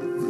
Amen.